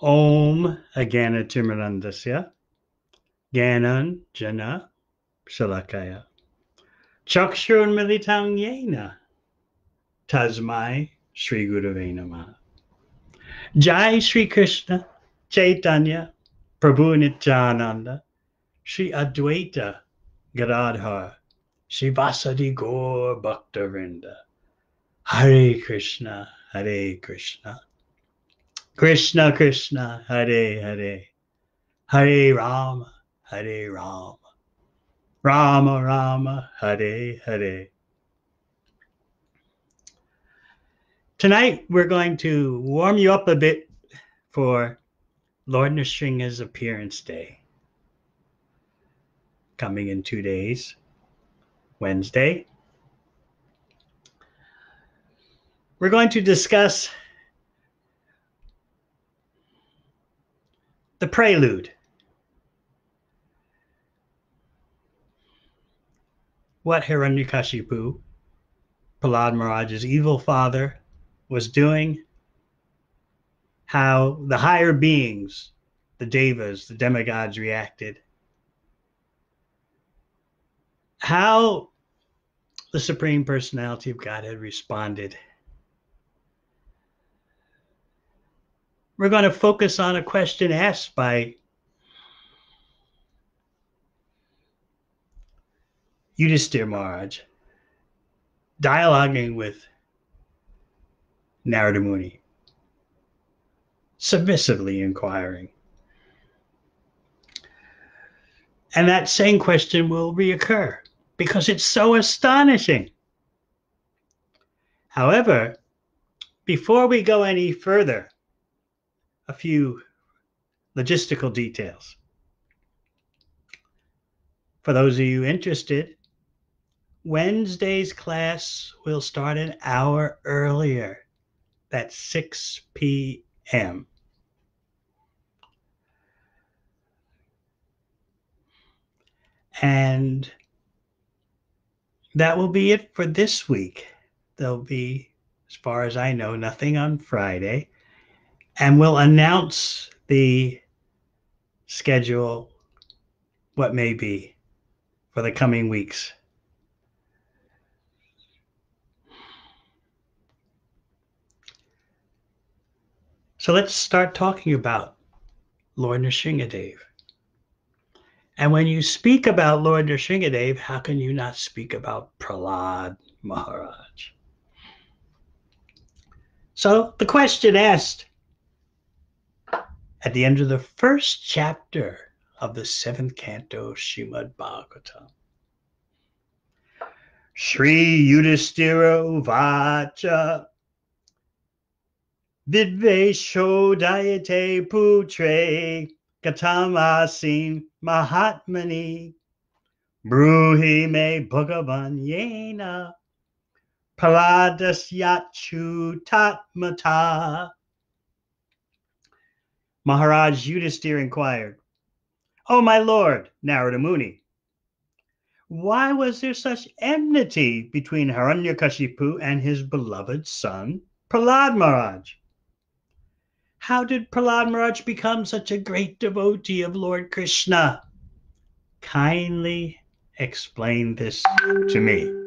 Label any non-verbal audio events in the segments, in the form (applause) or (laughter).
Om Agana Aganatimranandasya Ganan Jana Shalakaya. Chakshurun Militang Yena Tasmai Sri Gurave Namah Jai Sri Krishna Chaitanya Prabhu Nityananda Sri Advaita Gadadhar Sri Vasadi Gaur Bhaktavinda Hare Krishna Hare Krishna Krishna Krishna Hare Hare. Hare Rama Hare Rama. Rama Rama Hare Hare. Tonight we're going to warm you up a bit for Lord Nrsinga's appearance day. Coming in two days, Wednesday. We're going to discuss the prelude. What Hiranyakashipu, Prahlad Maharaj's evil father, was doing, how the higher beings, the devas, the demigods reacted, how the Supreme Personality of Godhead responded. We're going to focus on a question asked by Yudhisthira Maharaj, dialoguing with Narada Muni, submissively inquiring. And that same question will reoccur because it's so astonishing. However, before we go any further, a few logistical details. For those of you interested, Wednesday's class will start an hour earlier. That's 6 p.m. And that will be it for this week. There'll be, as far as I know, nothing on Friday. And we'll announce the schedule, what may be, for the coming weeks. So let's start talking about Lord Nrsingadev. And when you speak about Lord Nrsingadev, how can you not speak about Prahlad Maharaj? So the question asked at the end of the first chapter of the seventh canto of Shrimad Bhagavatam. Sri Yudhishthira Vacha Vidvesho Dayate Putre Gatamasin Mahatmani Bruhi Me Bhagavan Yena Paladasyachu Tatmata Maharaj Yudhisthira inquired, O oh, my lord, Narada Muni, why was there such enmity between Hiranyakashipu and his beloved son, Prahlad Maharaj? How did Prahlad Maharaj become such a great devotee of Lord Krishna? Kindly explain this to me.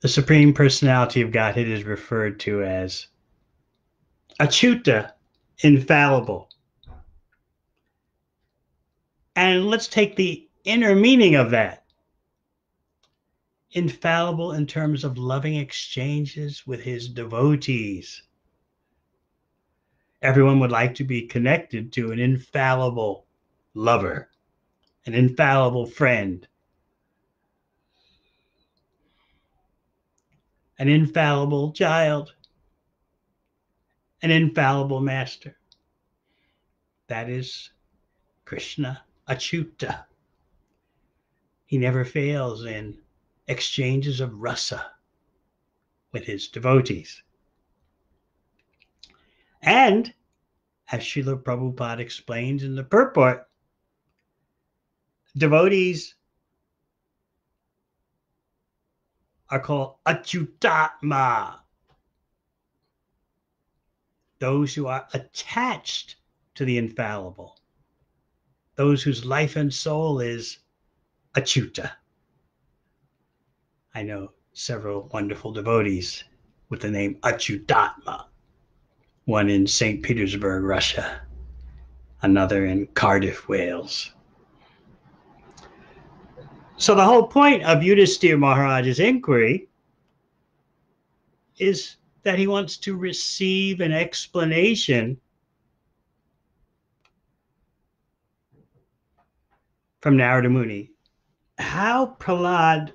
The Supreme Personality of Godhead is referred to as Achyuta, infallible. And let's take the inner meaning of that. Infallible in terms of loving exchanges with his devotees. Everyone would like to be connected to an infallible lover, an infallible friend, an infallible child, an infallible master. That is Krishna Achyuta. He never fails in exchanges of rasa with his devotees. And as Srila Prabhupada explains in the purport, devotees are called achyutatma, those who are attached to the infallible, those whose life and soul is achyuta. I know several wonderful devotees with the name Achyutatma, one in St. Petersburg, Russia, another in Cardiff, Wales. So the whole point of Yudhisthira Maharaj's inquiry is that he wants to receive an explanation from Narada Muni how Prahlad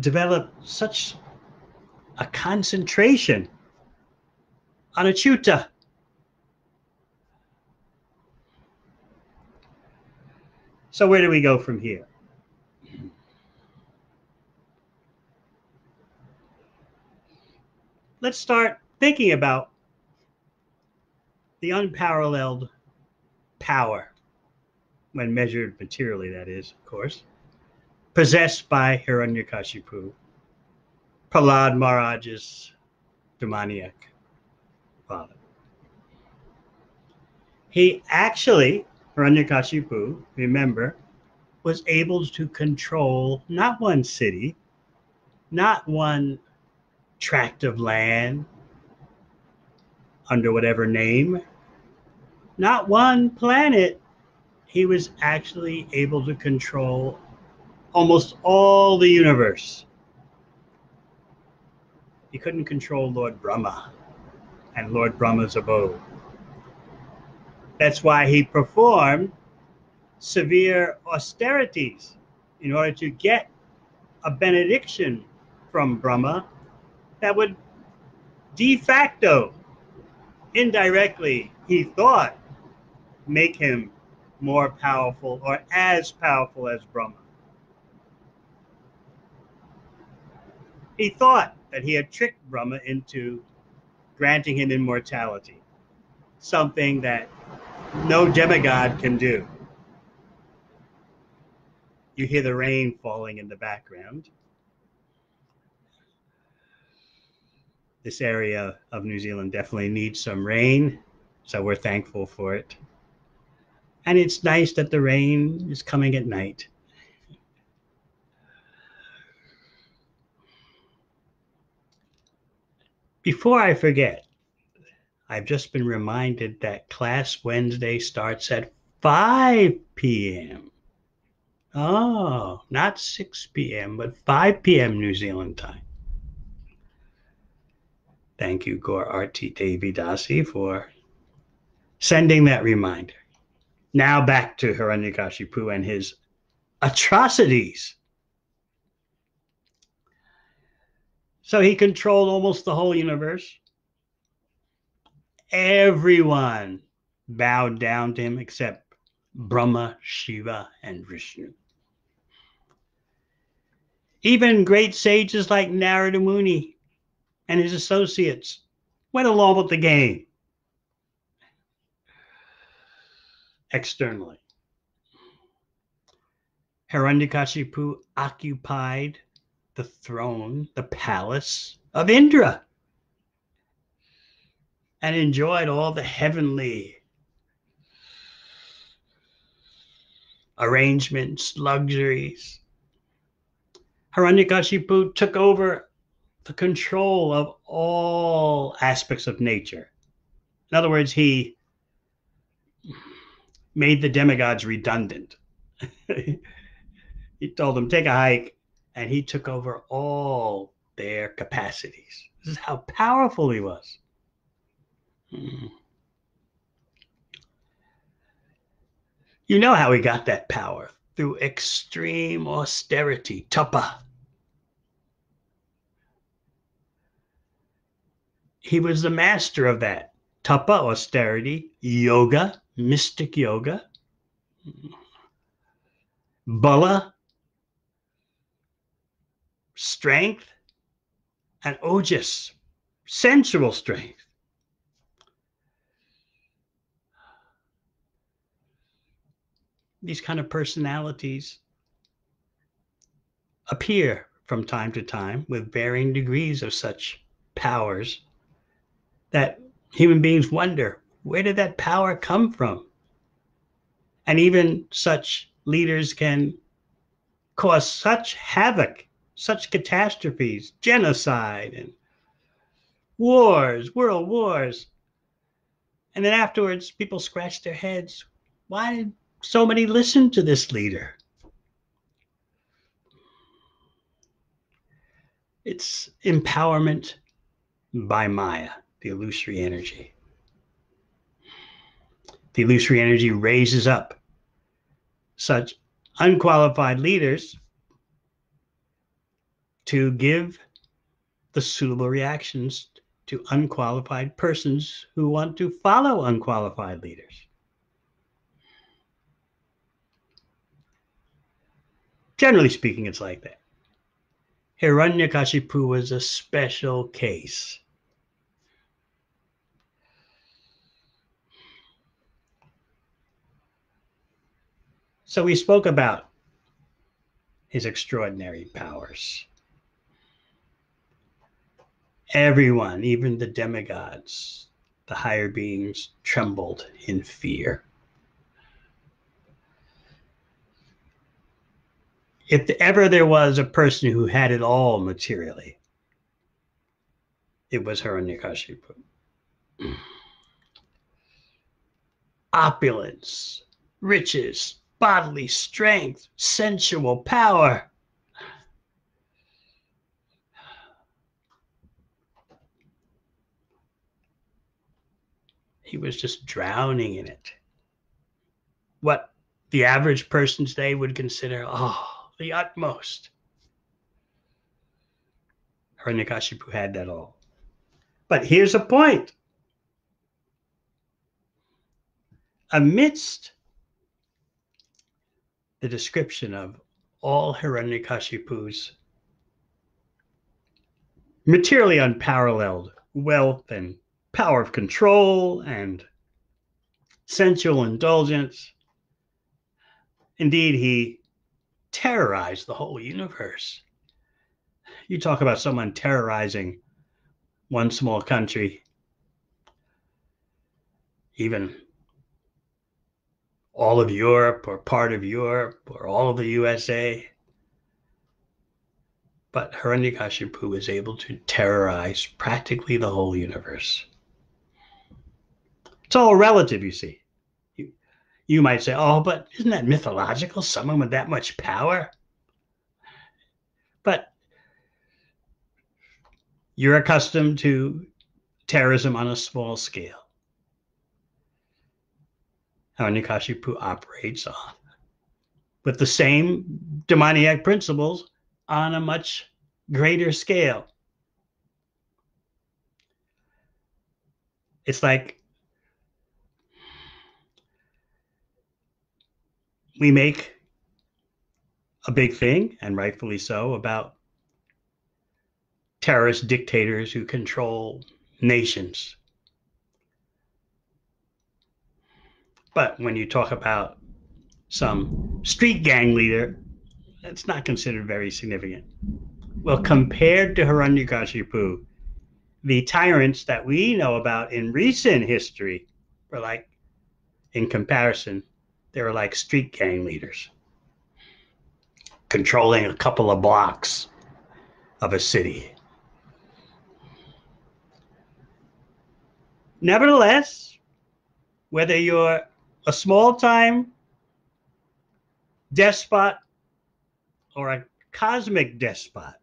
developed such a concentration on a achyuta. So where do we go from here? Let's start thinking about the unparalleled power, when measured materially, that is, of course, possessed by Hiranyakashipu, Prahlad Maharaj's demoniac father. He actually, Hiranyakashipu, remember, was able to control not one city, not one tract of land under whatever name. Not one planet. He was actually able to control almost all the universe. He couldn't control Lord Brahma and Lord Brahma's abode. That's why he performed severe austerities in order to get a benediction from Brahma that would de facto, indirectly, he thought, make him more powerful or as powerful as Brahma. He thought that he had tricked Brahma into granting him immortality, something that no demigod can do. You hear the rain falling in the background. This area of New Zealand definitely needs some rain, so we're thankful for it. And it's nice that the rain is coming at night. Before I forget, I've just been reminded that class Wednesday starts at 5 p.m. Oh, not 6 p.m., but 5 p.m. New Zealand time. Thank you, Gaur Arti Devi Dasi, for sending that reminder. Now back to Hiranyakashipu and his atrocities. So he controlled almost the whole universe. Everyone bowed down to him except Brahma, Shiva, and Vishnu. Even great sages like Narada Muni and his associates went along with the game externally. Hiranyakashipu occupied the throne, the palace of Indra, and enjoyed all the heavenly arrangements, luxuries. Hiranyakashipu took over the control of all aspects of nature. In other words, he made the demigods redundant. (laughs) he told them, take a hike, and he took over all their capacities. This is how powerful he was. You know how he got that power through extreme austerity, tapa. he was the master of that. Tapa austerity, yoga, mystic yoga, Bala, strength, and Ojas, sensual strength. These kind of personalities appear from time to time with varying degrees of such powers that human beings wonder where did that power come from? And even such leaders can cause such havoc, such catastrophes, genocide, and wars, world wars. And then afterwards, people scratch their heads. Why did so many listen to this leader? It's empowerment by Maya, the illusory energy. The illusory energy raises up such unqualified leaders to give the suitable reactions to unqualified persons who want to follow unqualified leaders. Generally speaking, it's like that. Hiranyakashipu was a special case. So we spoke about his extraordinary powers. Everyone, even the demigods, the higher beings, trembled in fear. if ever there was a person who had it all materially, it was her, Hiranyakashipu. (clears throat) Opulence, riches, bodily strength, sensual power. He was just drowning in it. What the average person today would consider, oh, the utmost. Hiranyakashipu had that all. But here's a point. Amidst the description of all Hiranyakashipu's materially unparalleled wealth and power of control and sensual indulgence. Indeed, he terrorized the whole universe. You talk about someone terrorizing one small country, even all of Europe or part of Europe or all of the USA. But Hiranyakashipu was able to terrorize practically the whole universe. It's all relative, you see. You might say, oh, but isn't that mythological? Someone with that much power? But you're accustomed to terrorism on a small scale. Hiranyakashipu operates on with the same demoniac principles on a much greater scale. It's like we make a big thing, and rightfully so, about terrorist dictators who control nations. But when you talk about some street gang leader, that's not considered very significant. Well, compared to Hiranyakashipu, the tyrants that we know about in recent history were like, in comparison, they were like street gang leaders, controlling a couple of blocks of a city. Nevertheless, whether you're a small time despot or a cosmic despot,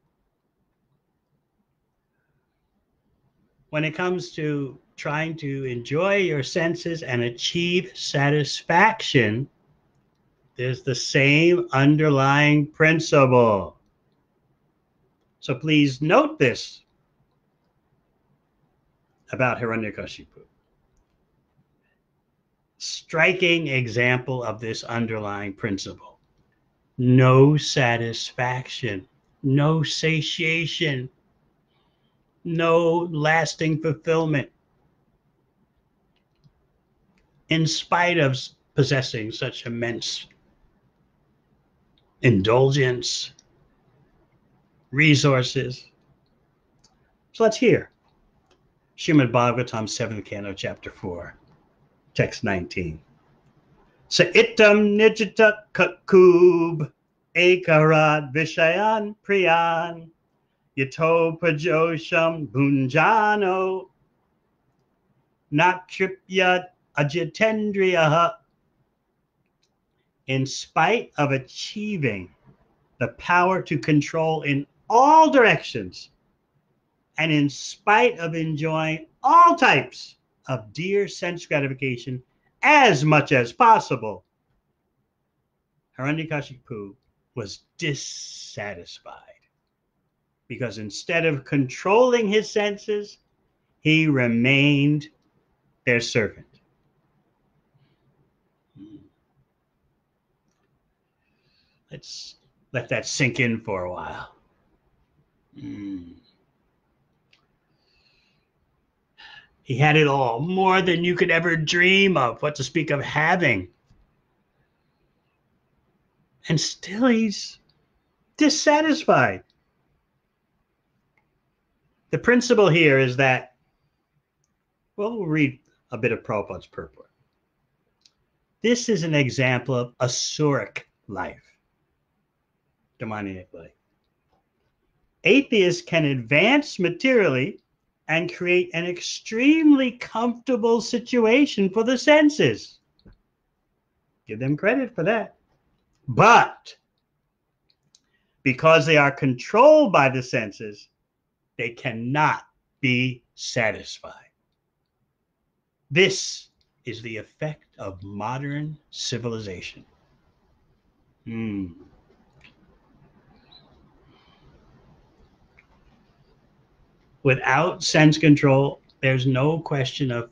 when it comes to trying to enjoy your senses and achieve satisfaction, there's the same underlying principle. So please note this about Hiranyakashipu. Striking example of this underlying principle. No satisfaction, no satiation, no lasting fulfillment in spite of possessing such immense indulgence, resources. So let's hear. Srimad Bhagavatam, 7th Canto, Chapter 4, Text 19. Sa itam nijita kakub ekarat vishayan priyan yato pajosham bunjano nakripya ajitendriya in spite of achieving the power to control in all directions and in spite of enjoying all types of dear sense gratification as much as possible, Hiranyakashipu was dissatisfied because instead of controlling his senses, he remained their servant. Let's let that sink in for a while. Mm. He had it all, more than you could ever dream of, what to speak of having. And still he's dissatisfied. The principle here is that, well, we'll read a bit of Prabhupada's purport. This is an example of asuric life, demoniac life. Atheists can advance materially and create an extremely comfortable situation for the senses. Give them credit for that. But because they are controlled by the senses, they cannot be satisfied. This is the effect of modern civilization. Hmm. Without sense control, there's no question of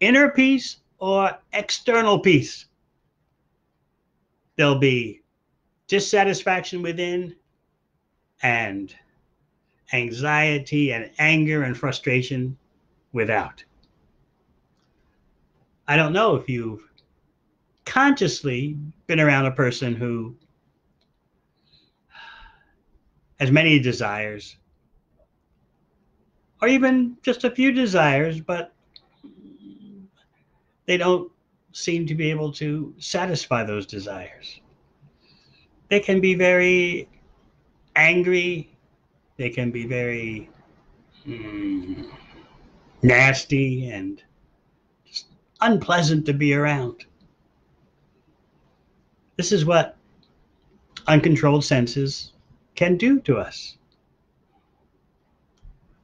inner peace or external peace. There'll be dissatisfaction within and anxiety and anger and frustration without. I don't know if you've consciously been around a person who has many desires or even just a few desires, but they don't seem to be able to satisfy those desires. They can be very angry, they can be very mm, nasty and just unpleasant to be around. This is what uncontrolled senses can do to us.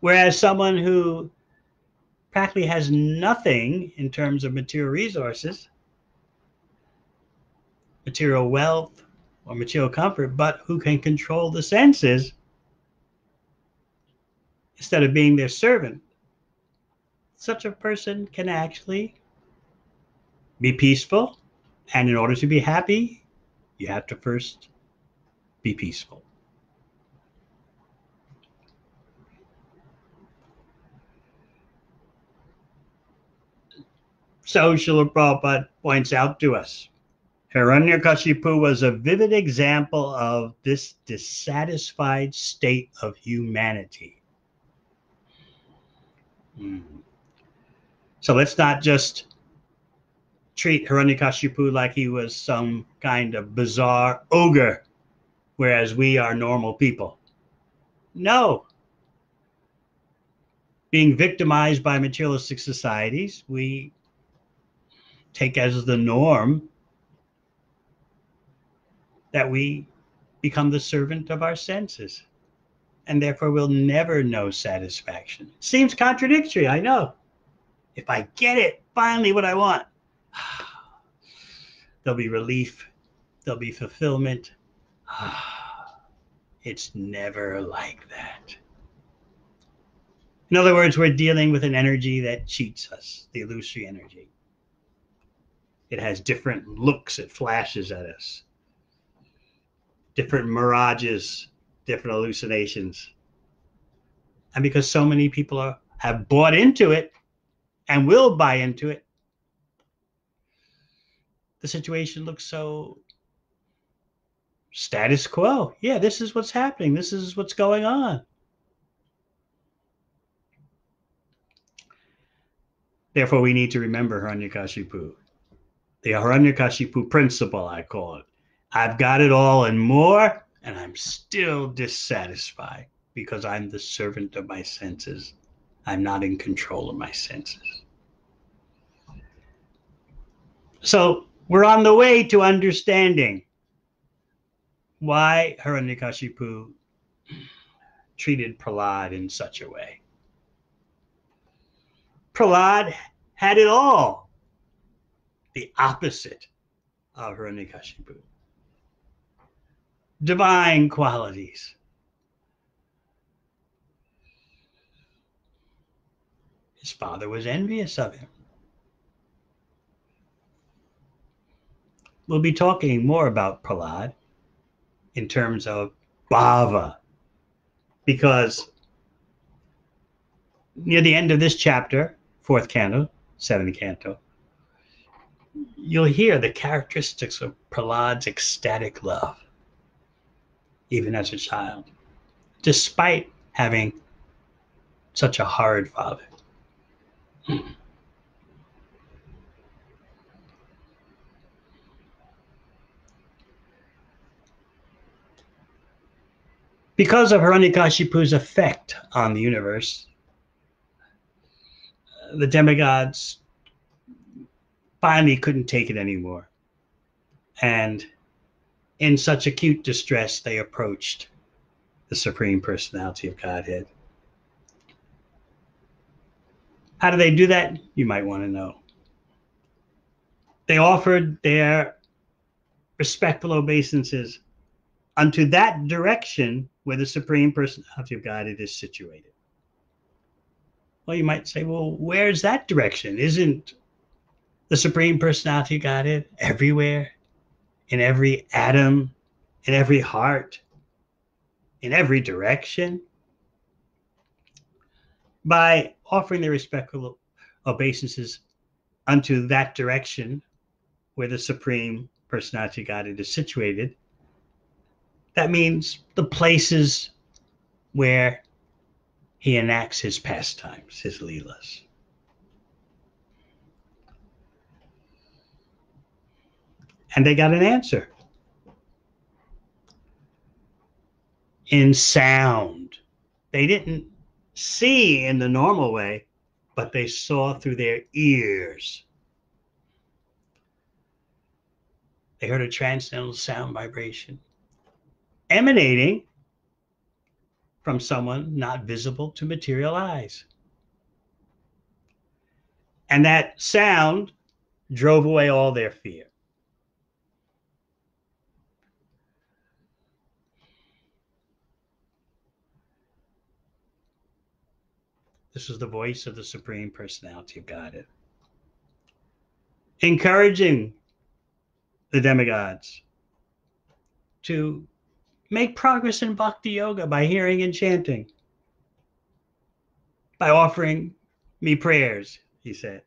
Whereas someone who practically has nothing in terms of material resources, material wealth, or material comfort, but who can control the senses instead of being their servant, such a person can actually be peaceful. And in order to be happy, you have to first be peaceful. So Srila Prabhupada points out to us. Hiranyakashipu was a vivid example of this dissatisfied state of humanity. Hmm. So let's not just treat Hiranyakashipu like he was some kind of bizarre ogre, whereas we are normal people. No. Being victimized by materialistic societies, we take as the norm that we become the servant of our senses and therefore we'll never know satisfaction. Seems contradictory, I know. If I get it, finally what I want, (sighs) there'll be relief, there'll be fulfillment. (sighs) It's never like that. In other words, we're dealing with an energy that cheats us, the illusory energy. It has different looks it flashes at us, different mirages, different hallucinations. And because so many people are, have bought into it and will buy into it, the situation looks so status quo. Yeah, this is what's happening. This is what's going on. Therefore, we need to remember Hiranyakashipu. The Hiranyakashipu principle, I call it. I've got it all and more, and I'm still dissatisfied because I'm the servant of my senses. I'm not in control of my senses. So we're on the way to understanding why Hiranyakashipu treated Prahlad in such a way. Prahlad had it all, the opposite of Hiranyakashipu. Divine qualities. His father was envious of him. We'll be talking more about Prahlad in terms of bhava, because near the end of this chapter, fourth canto, seventh canto, you'll hear the characteristics of Prahlad's ecstatic love, even as a child, despite having such a hard father. Because of Hiranyakashipu's effect on the universe, the demigods finally couldn't take it anymore. And in such acute distress, they approached the Supreme Personality of Godhead. How do they do that? You might want to know. They offered their respectful obeisances unto that direction where the Supreme Personality of Godhead is situated. Well, you might say, well, where's that direction? Isn't the Supreme Personality Godhead everywhere, in every atom, in every heart, in every direction? By offering their respectful obeisances unto that direction where the Supreme Personality Godhead is situated, that means the places where he enacts his pastimes, his leelas. And they got an answer. In sound. They didn't see in the normal way, but they saw through their ears. They heard a transcendental sound vibration emanating from someone not visible to material eyes. And that sound drove away all their fear. This is the voice of the Supreme Personality of Godhead. Encouraging the demigods to make progress in bhakti yoga by hearing and chanting, by offering me prayers, he said.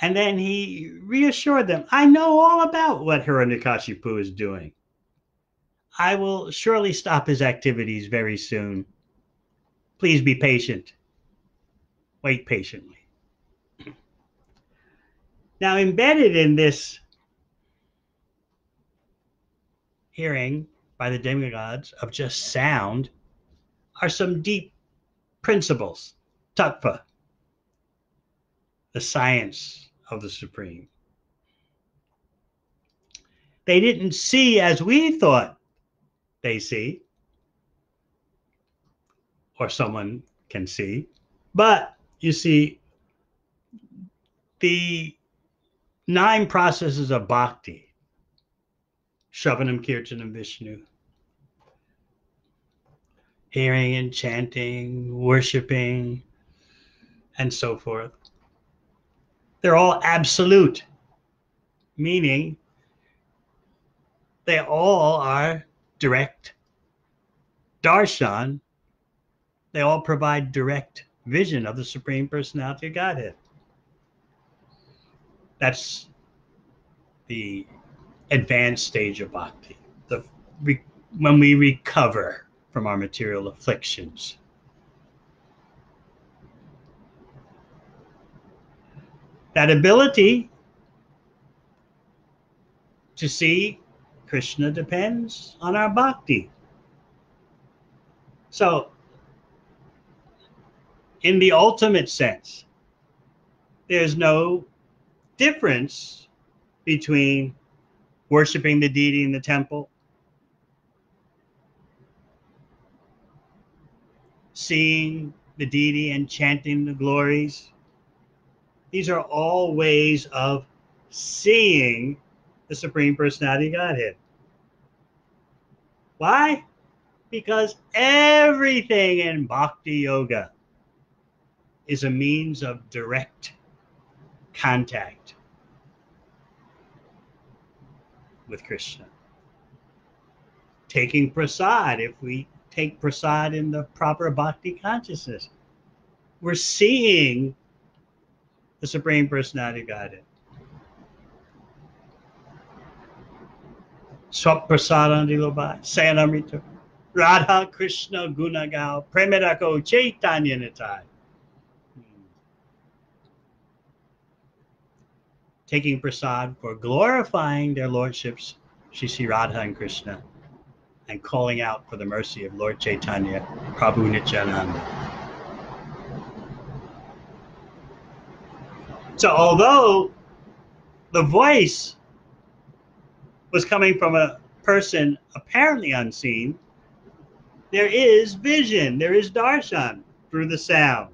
And then he reassured them, I know all about what Hiranyakashipu is doing. I will surely stop his activities very soon. Please be patient. Wait patiently. Now, embedded in this hearing by the demigods of just sound are some deep principles, tattva, the science of the supreme. They didn't see as we thought they see, or someone can see, but you see, the nine processes of bhakti Shravanam Kirtanam Vishnu. Hearing and chanting, worshiping, and so forth. They're all absolute, meaning they all are direct darshan. They all provide direct vision of the Supreme Personality of Godhead. That's the advanced stage of bhakti, the, when we recover from our material afflictions. That ability to see Krishna depends on our bhakti. So, in the ultimate sense, there's no difference between worshiping the deity in the temple, seeing the deity and chanting the glories. These are all ways of seeing the Supreme Personality Godhead. Why? Because everything in Bhakti Yoga is a means of direct contact with Krishna. Taking prasad, if we take prasad in the proper bhakti consciousness, we're seeing the Supreme Personality of Godhead. Swaprasadandi Lobai, Sayanamrita, Radha Krishna Gunagao, Premirako Chaitanya Nitai. Taking prasad for glorifying their lordships, Shri Radha and Krishna, and calling out for the mercy of Lord Chaitanya, Prabhu Nityananda. So, although the voice was coming from a person apparently unseen, there is vision, there is darshan through the sound.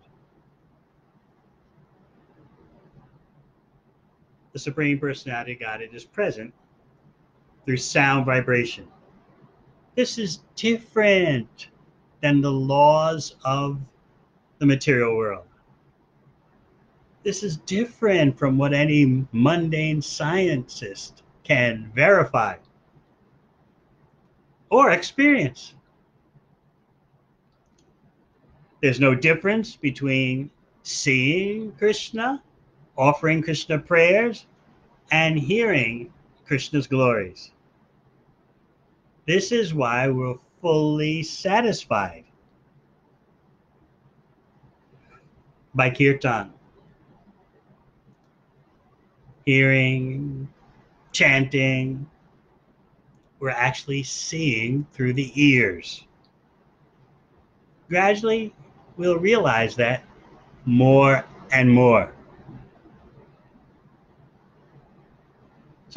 The Supreme Personality of Godhead is present through sound vibration. This is different than the laws of the material world. This is different from what any mundane scientist can verify or experience. There's no difference between seeing Krishna offering Krishna prayers, and hearing Krishna's glories. This is why we're fully satisfied by kirtan. Hearing, chanting, we're actually seeing through the ears. Gradually, we'll realize that more and more.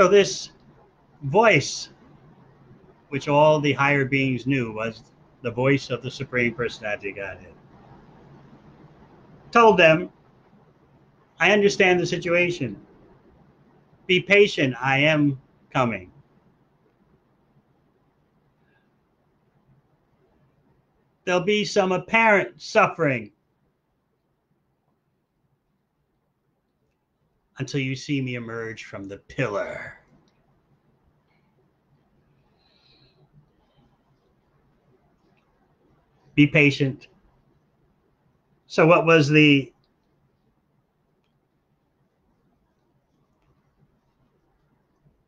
So this voice, which all the higher beings knew was the voice of the Supreme Personality Godhead, told them, I understand the situation. Be patient, I am coming. There'll be some apparent suffering until you see me emerge from the pillar. Be patient. So, what was the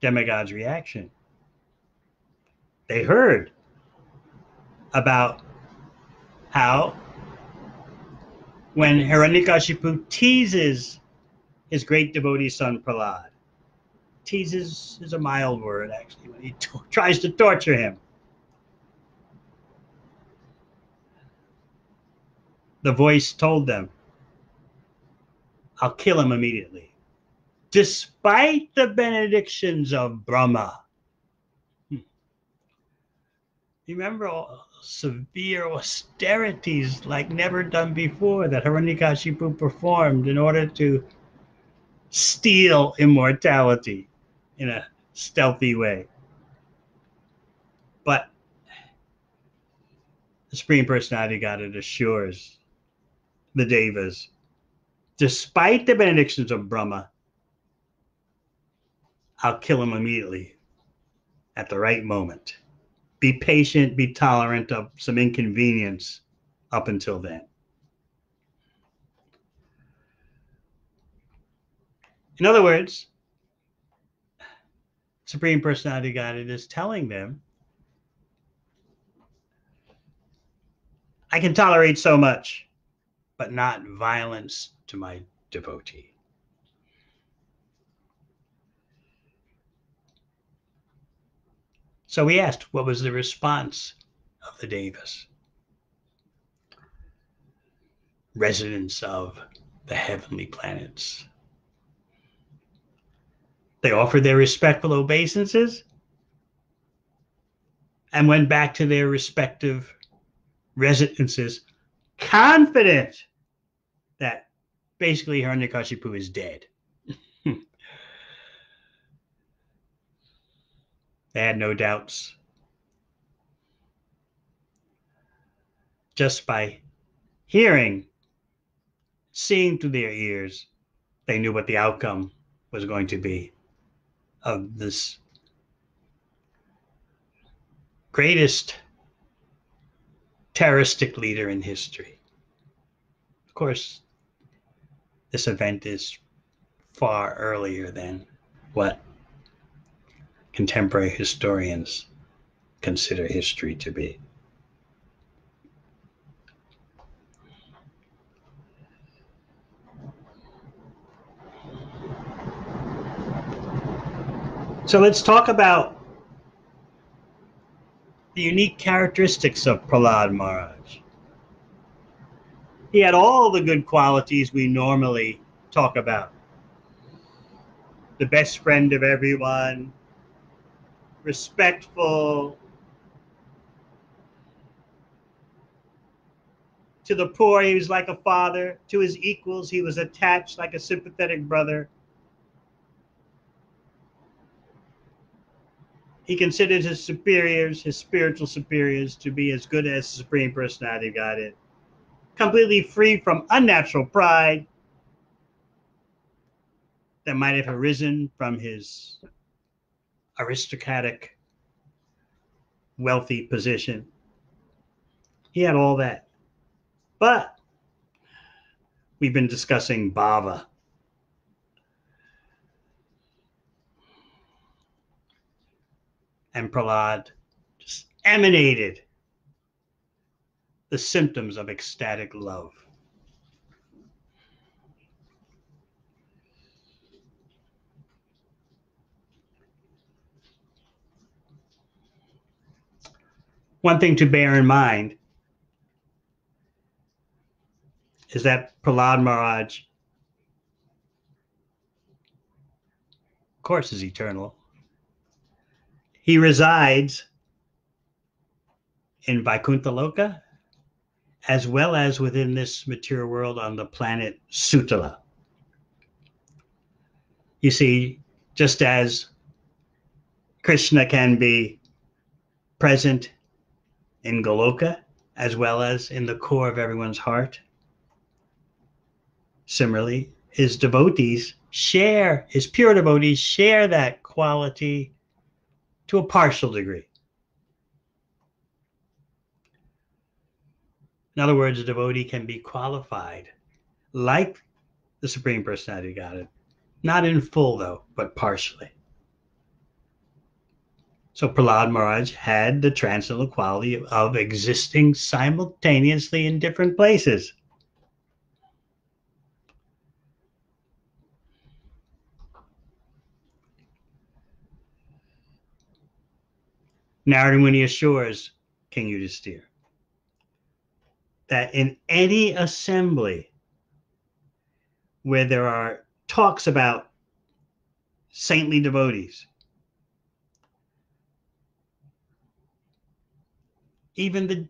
demigod's reaction? They heard about how when Hiranyakashipu teases his great devotee son Prahlad. Teases is a mild word, actually, when he (laughs) tries to torture him. The voice told them, I'll kill him immediately. Despite the benedictions of Brahma. Hmm. Remember all severe austerities like never done before that Hiranyakashipu performed in order to steal immortality in a stealthy way. But the Supreme Personality Godhead assures the Devas, despite the benedictions of Brahma, I'll kill him immediately at the right moment. Be patient, be tolerant of some inconvenience up until then. In other words, Supreme Personality Godhead is telling them I can tolerate so much, but not violence to my devotee. So we asked, what was the response of the Devas? Residents of the heavenly planets. They offered their respectful obeisances and went back to their respective residences, confident that basically Hiranyakashipu is dead. (laughs) they had no doubts. Just by hearing, seeing through their ears, they knew what the outcome was going to be of this greatest terroristic leader in history. Of course, this event is far earlier than what contemporary historians consider history to be. So let's talk about the unique characteristics of Prahlad Maharaj. He had all the good qualities we normally talk about the best friend of everyone, respectful, to the poor, he was like a father, to his equals, he was attached like a sympathetic brother. He considered his superiors, his spiritual superiors, to be as good as the Supreme Personality of Godhead, completely free from unnatural pride that might have arisen from his aristocratic, wealthy position. He had all that. But we've been discussing Bhava and Prahlad just emanated the symptoms of ecstatic love. One thing to bear in mind is that Prahlad Maharaj, of course, is eternal he resides in Vaikuntha Loka as well as within this material world on the planet Sutala. You see, just as Krishna can be present in Goloka as well as in the core of everyone's heart, similarly, his devotees share, his pure devotees share that quality to a partial degree. In other words, a devotee can be qualified like the Supreme Personality Godhead, not in full though, but partially. So Prahlad Maharaj had the transcendental quality of existing simultaneously in different places. Narada Muni assures King Yudhisthira that in any assembly where there are talks about saintly devotees, even the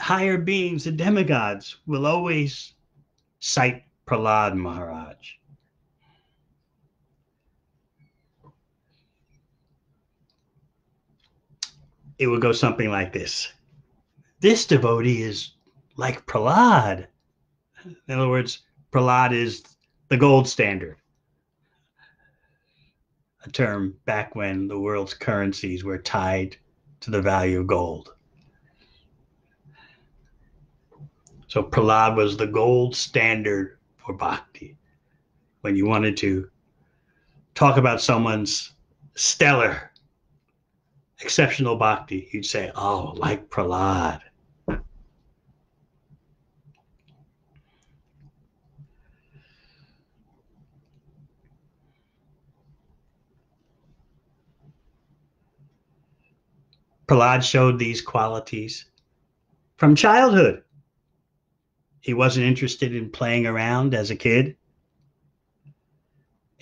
higher beings, the demigods, will always cite Prahlad Maharaj. It would go something like this This devotee is like Prahlad. In other words, Prahlad is the gold standard, a term back when the world's currencies were tied to the value of gold. So Prahlad was the gold standard for bhakti. When you wanted to talk about someone's stellar exceptional bhakti, you'd say, oh, like Prahlad. Prahlad showed these qualities from childhood. He wasn't interested in playing around as a kid.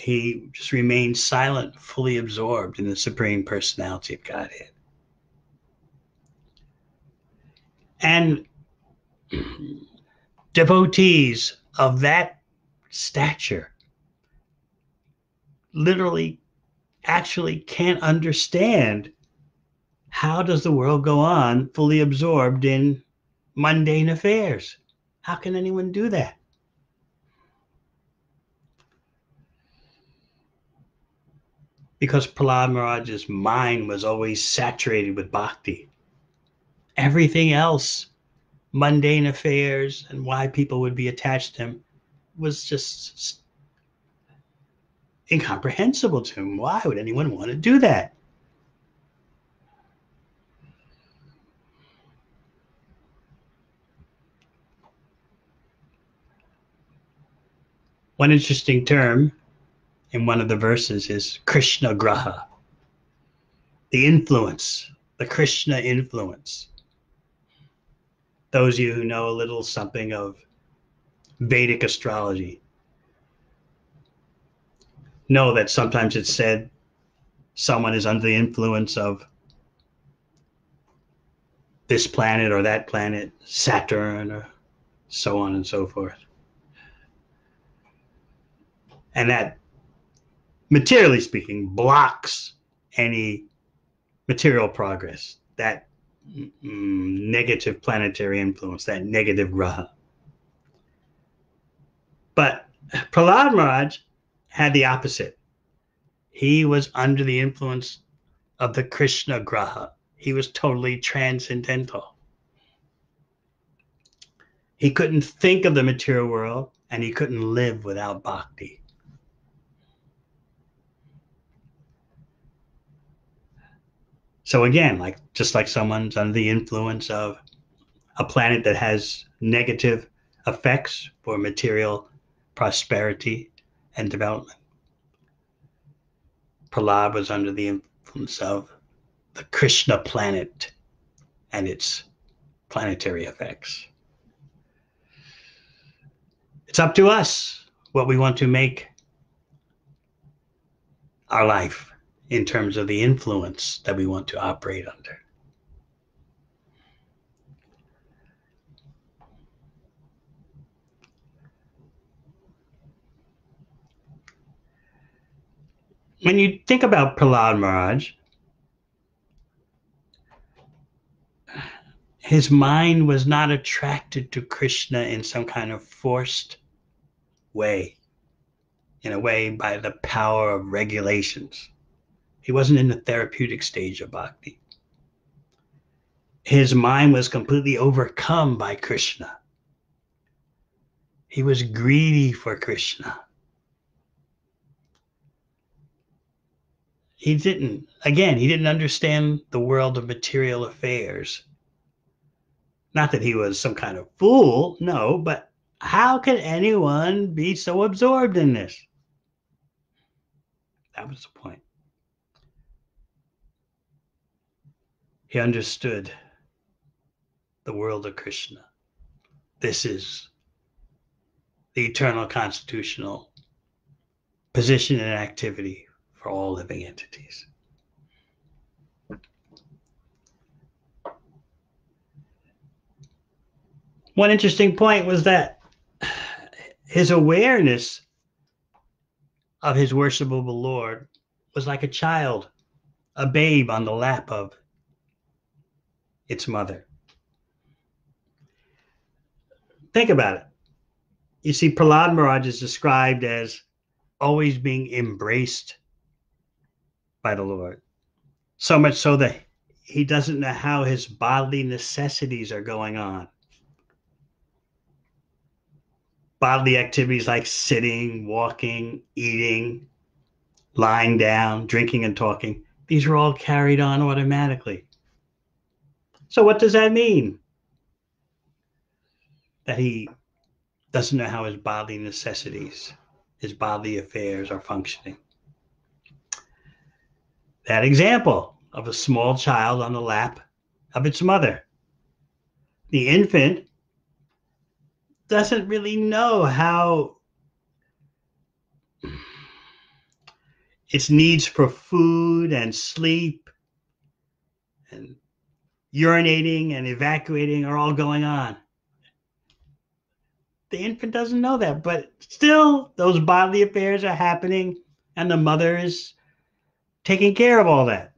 He just remained silent, fully absorbed in the Supreme Personality of Godhead. And (clears throat) devotees of that stature literally actually can't understand how does the world go on fully absorbed in mundane affairs? How can anyone do that? Because Prahlad Maharaj's mind was always saturated with bhakti. Everything else, mundane affairs and why people would be attached to him, was just incomprehensible to him. Why would anyone want to do that? One interesting term in one of the verses is Krishna Graha, the influence, the Krishna influence. Those of you who know a little something of Vedic astrology know that sometimes it's said someone is under the influence of this planet or that planet, Saturn, or so on and so forth. and that materially speaking blocks any material progress that mm, negative planetary influence that negative graha. But prahlad maharaj had the opposite. He was under the influence of the krishna graha. He was totally transcendental. He couldn't think of the material world and he couldn't live without bhakti So again, like just like someone's under the influence of a planet that has negative effects for material prosperity and development. Prahlad was under the influence of the Krishna planet and its planetary effects. It's up to us what we want to make our life in terms of the influence that we want to operate under. When you think about Prahlad Maharaj, his mind was not attracted to Krishna in some kind of forced way, in a way by the power of regulations. He wasn't in the therapeutic stage of bhakti. His mind was completely overcome by Krishna. He was greedy for Krishna. He didn't, again, he didn't understand the world of material affairs. Not that he was some kind of fool, no, but how could anyone be so absorbed in this? That was the point. He understood the world of Krishna. This is the eternal constitutional position and activity for all living entities. One interesting point was that his awareness of his worshipable Lord was like a child, a babe on the lap of its mother. Think about it. You see, Prahlad Maharaj is described as always being embraced by the Lord. So much so that he doesn't know how his bodily necessities are going on. Bodily activities like sitting, walking, eating, lying down, drinking, and talking, These are all carried on automatically. So, what does that mean? That he doesn't know how his bodily necessities, his bodily affairs are functioning. That example of a small child on the lap of its mother. The infant doesn't really know how its needs for food and sleep and urinating and evacuating are all going on. The infant doesn't know that, but still, those bodily affairs are happening, and the mother is taking care of all that.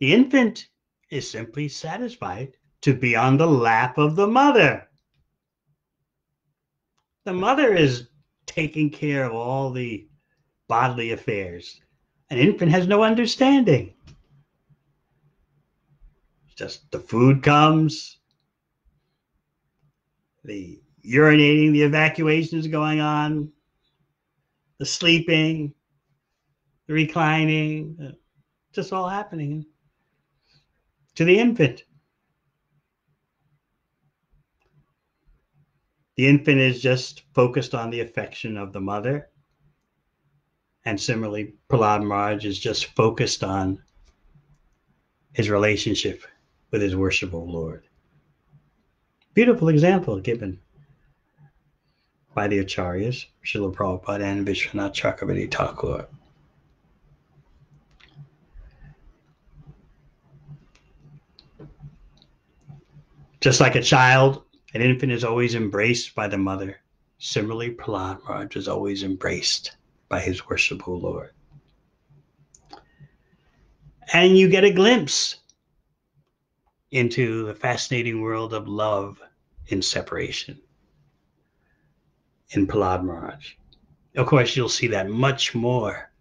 The infant is simply satisfied to be on the lap of the mother. The mother is taking care of all the bodily affairs. An infant has no understanding. Just the food comes, the urinating, the evacuation is going on, the sleeping, the reclining, uh, just all happening to the infant. The infant is just focused on the affection of the mother. And similarly, Prahlad Maharaj is just focused on his relationship with his worshipful Lord. Beautiful example given by the Acharyas, Srila Prabhupada and Vishwanath Chakravarti Thakur. Just like a child, an infant is always embraced by the mother. Similarly, Prahlad Maharaj is always embraced by his worshipful Lord. And you get a glimpse into the fascinating world of love in separation in Prahlad Maharaj. Of course, you'll see that much more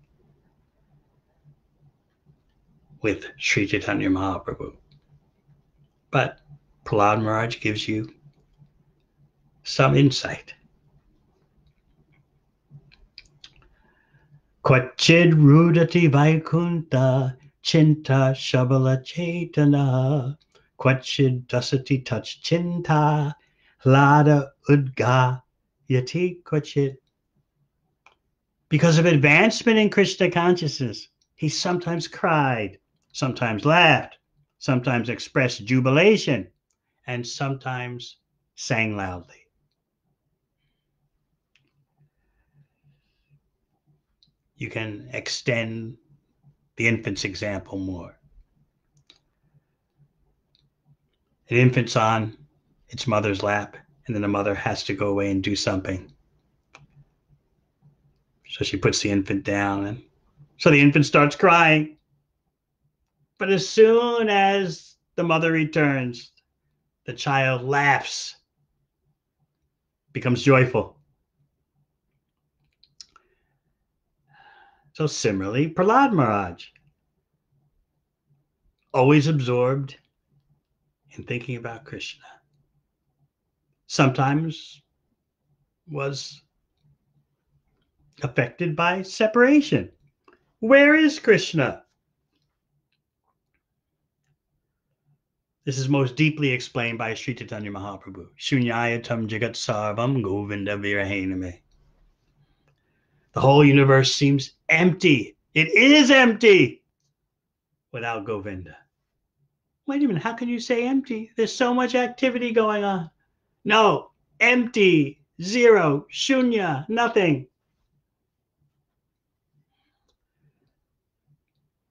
with Sri Chaitanya Mahaprabhu. But Prahlad Maharaj gives you some insight. Kvachid rudati vaikunta chinta shabala chetana Kvachid dasati touch chinta lada udga yati kvachid. Because of advancement in Krishna consciousness, he sometimes cried, sometimes laughed, sometimes expressed jubilation, and sometimes sang loudly. You can extend the infant's example more. An infant's on its mother's lap, and then the mother has to go away and do something. So she puts the infant down, and so the infant starts crying. But as soon as the mother returns, the child laughs, becomes joyful. So similarly, Prahlad Maharaj, always absorbed in thinking about Krishna. Sometimes was affected by separation. Where is Krishna? This is most deeply explained by Sri Chaitanya Mahaprabhu. Shunyayatam Jagat Sarvam Govinda Virahename. The whole universe seems empty. It is empty without Govinda. Wait a minute, how can you say empty? There's so much activity going on. No, empty, zero, shunya, nothing.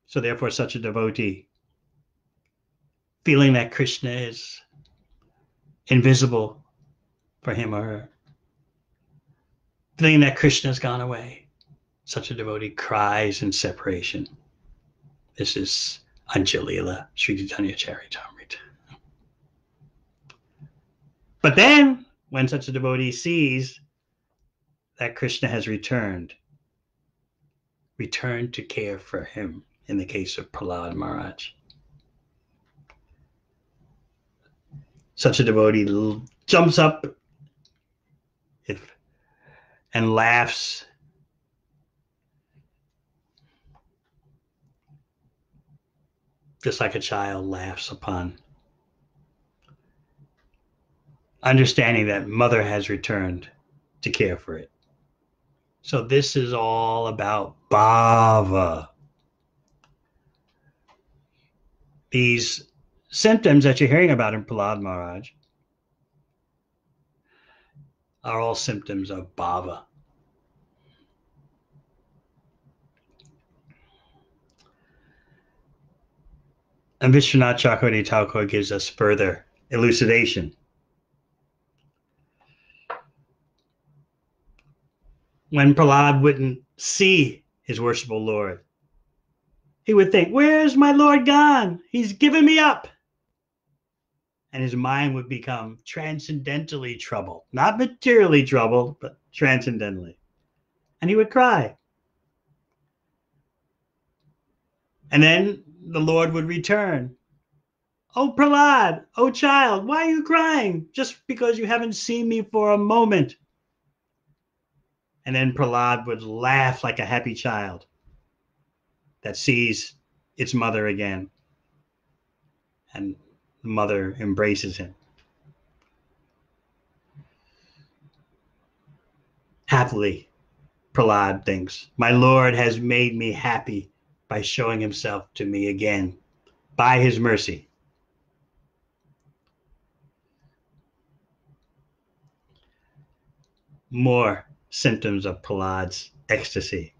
So, therefore, such a devotee feeling that Krishna is invisible for him or her, feeling that Krishna has gone away. Such a devotee cries in separation. This is Antya-lila Sri Chaitanya Charitamrita. But then, when such a devotee sees that Krishna has returned, returned to care for him in the case of Prahlad Maharaj, such a devotee jumps up if, and laughs just like a child laughs upon understanding that mother has returned to care for it. So this is all about bhava. These symptoms that you're hearing about in Prahlad Maharaj are all symptoms of bhava. And Vishwanath Chakravarti Thakur gives us further elucidation. When Prahlad wouldn't see his worshipful Lord, he would think, Where's my Lord gone? He's given me up. And his mind would become transcendently troubled, not materially troubled, but transcendentally. And he would cry. And then the Lord would return. Oh, Prahlad, oh, child, why are you crying? Just because you haven't seen me for a moment. And then Prahlad would laugh like a happy child that sees its mother again. And the mother embraces him. Happily, Prahlad thinks, My Lord has made me happy by showing himself to me again by his mercy. More symptoms of Prahlad's ecstasy.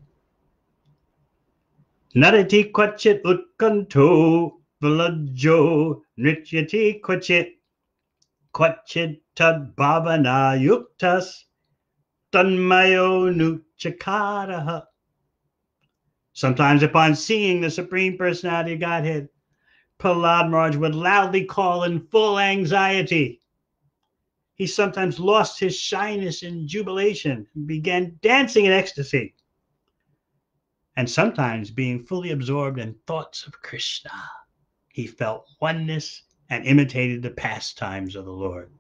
Narati kvachit utkanto vilajo nrityati kvachit kvachit tad bhavana yuktas tanmayo nuchakaraha Sometimes, upon seeing the Supreme Personality of Godhead, Prahlad Maharaj would loudly call in full anxiety. He sometimes lost his shyness in jubilation and began dancing in ecstasy. And sometimes, being fully absorbed in thoughts of Krishna, he felt oneness and imitated the pastimes of the Lord.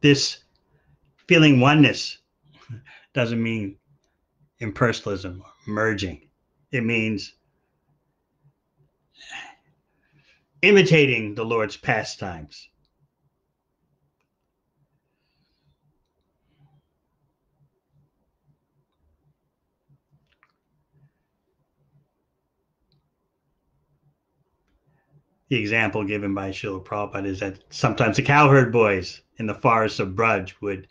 This feeling oneness doesn't mean impersonalism or merging. It means imitating the Lord's pastimes. The example given by Srila Prabhupada is that sometimes the cowherd boys in the forests of Braj would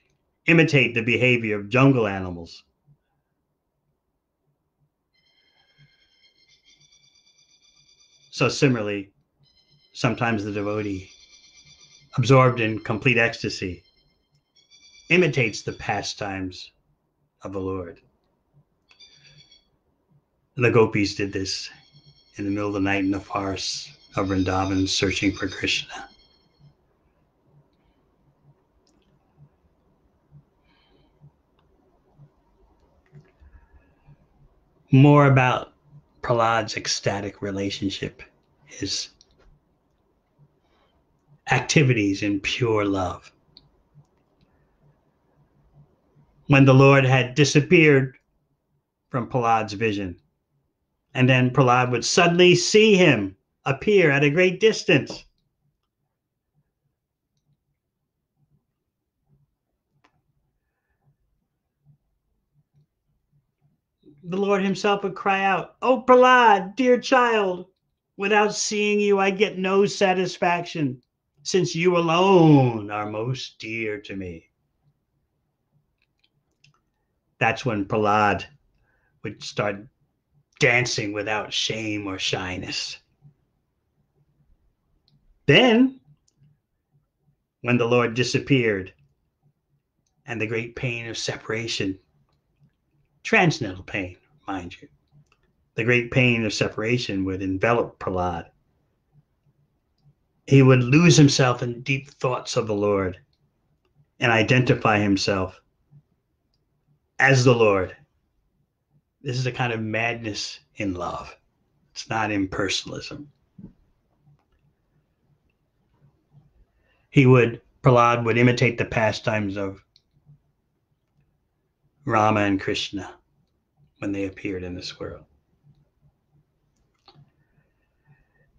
imitate the behavior of jungle animals. So, similarly, sometimes the devotee, absorbed in complete ecstasy, imitates the pastimes of the Lord. The gopis did this in the middle of the night in the forests of Vrindavan, searching for Krishna. More about Prahlad's ecstatic relationship, his activities in pure love. When the Lord had disappeared from Prahlad's vision, and then Prahlad would suddenly see him appear at a great distance. The Lord Himself would cry out, Oh, Prahlad, dear child, without seeing you, I get no satisfaction, since you alone are most dear to me. That's when Prahlad would start dancing without shame or shyness. Then, when the Lord disappeared and the great pain of separation transcendental pain, mind you. The great pain of separation would envelop Prahlad. He would lose himself in deep thoughts of the Lord and identify himself as the Lord. This is a kind of madness in love. It's not impersonalism. He would, Prahlad would imitate the pastimes of Rama and Krishna when they appeared in this world.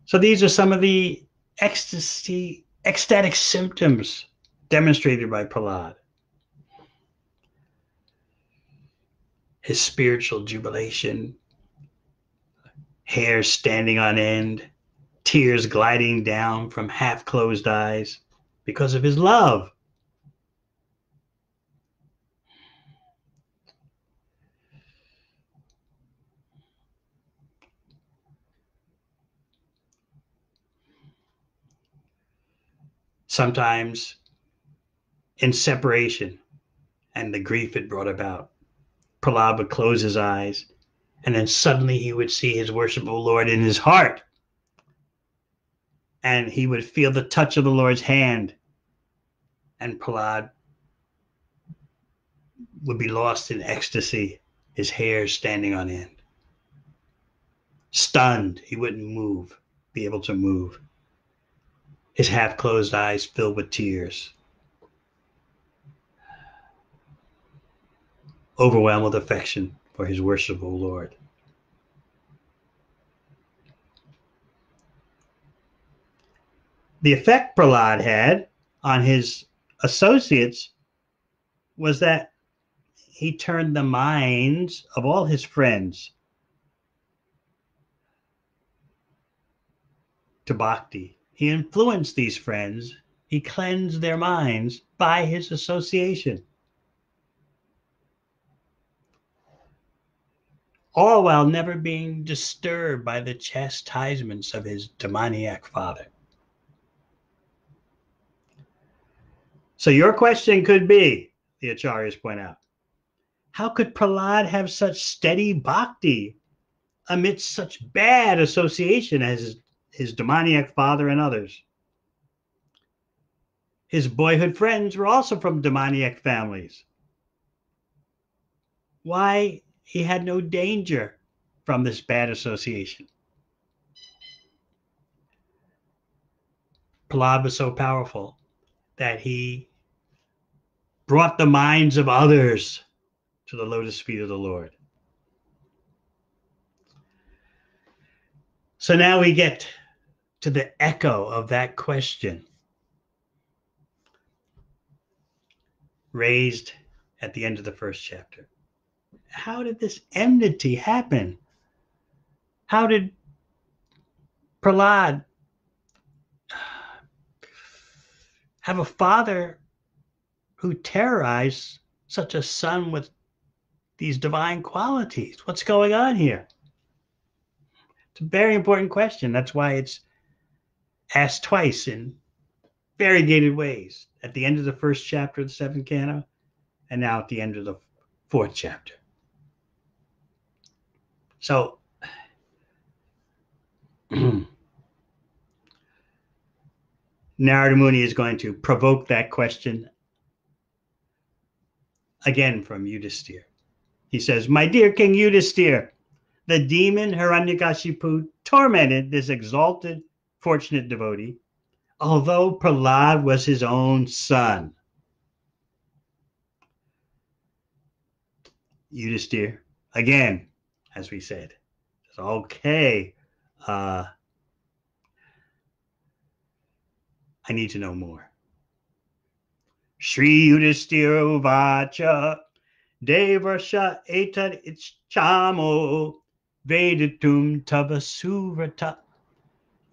So these are some of the ecstasy, ecstatic symptoms demonstrated by Prahlad. His spiritual jubilation, hair standing on end, tears gliding down from half closed eyes because of his love. Sometimes in separation and the grief it brought about, Prahlad would close his eyes and then suddenly he would see his worshipful Lord in his heart and he would feel the touch of the Lord's hand, and Prahlad would be lost in ecstasy, his hair standing on end. Stunned, he wouldn't move, be able to move. His half closed eyes filled with tears. Overwhelmed with affection for his worshipful Lord. the effect Prahlad had on his associates was that he turned the minds of all his friends to bhakti. He influenced these friends, he cleansed their minds by his association. All while never being disturbed by the chastisements of his demoniac father. So your question could be, the acharyas point out, how could Prahlad have such steady bhakti amidst such bad association as his, demoniac father and others? His boyhood friends were also from demoniac families. Why he had no danger from this bad association? Prahlad was so powerful that he brought the minds of others to the lotus feet of the Lord. So now we get to the echo of that question raised at the end of the first chapter. How did this enmity happen? How did Prahlad have a father who terrorized such a son with these divine qualities? What's going on here? It's a very important question. That's why it's asked twice in variegated ways at the end of the first chapter of the seventh canto and now at the end of the fourth chapter. So, (clears throat) Narada Muni is going to provoke that question again from Yudhisthira. He says, My dear King Yudhisthira, the demon Hiranyakashipu tormented this exalted, fortunate devotee, although Prahlad was his own son. Yudhisthira, again, as we said, okay, uh, I need to know more. Shri Yudhishthira Vacha Devarsha Etad Ichamo Vedatum Tavasuvrata